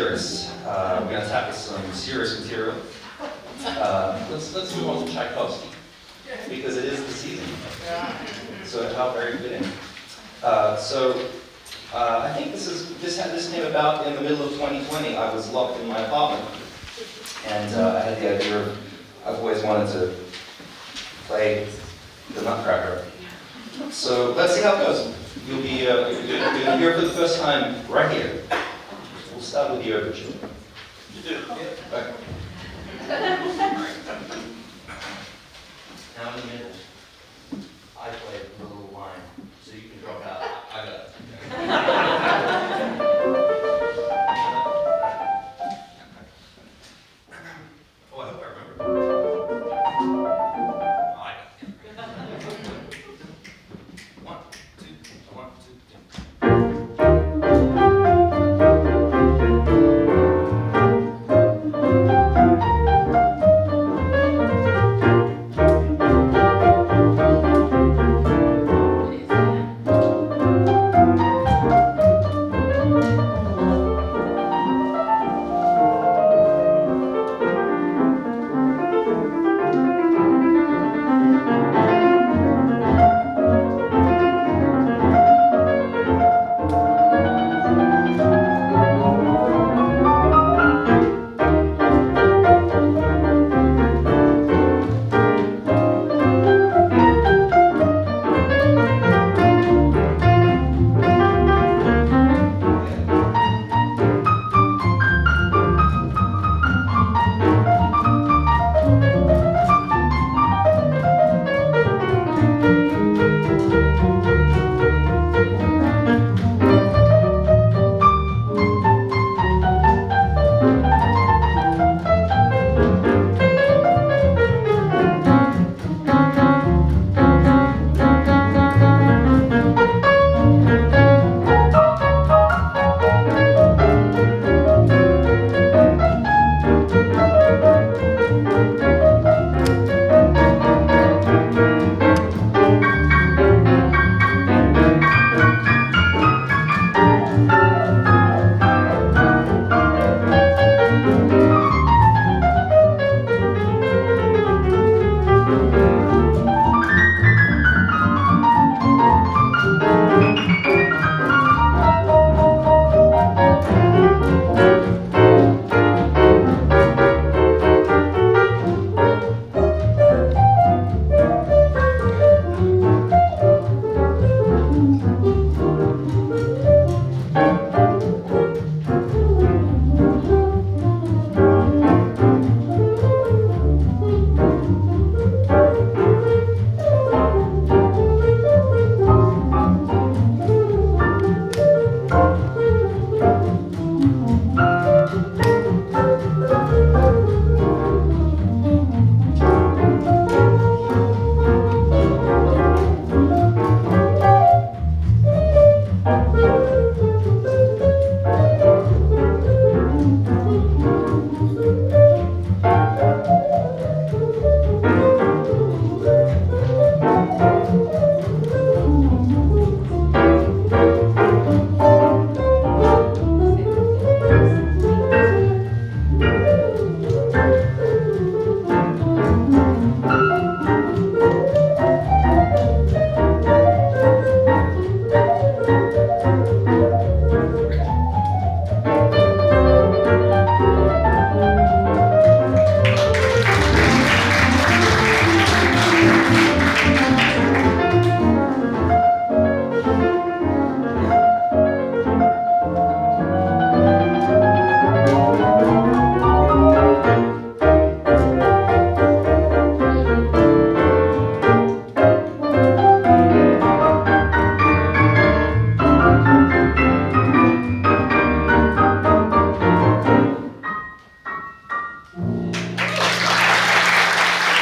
serious. Uh, we're going to tackle some serious material. Uh, let's, let's move on to Tchaikovsky, because it is the season. So how very fitting. Uh, so uh, I think this is this this came about in the middle of 2020. I was locked in my apartment, and uh, I had the idea of I've always wanted to play the Nutcracker. So let's see how it goes. You'll be, uh, you'll be here for the first time right here start with the overture. You do. Yeah. Right. now in the middle.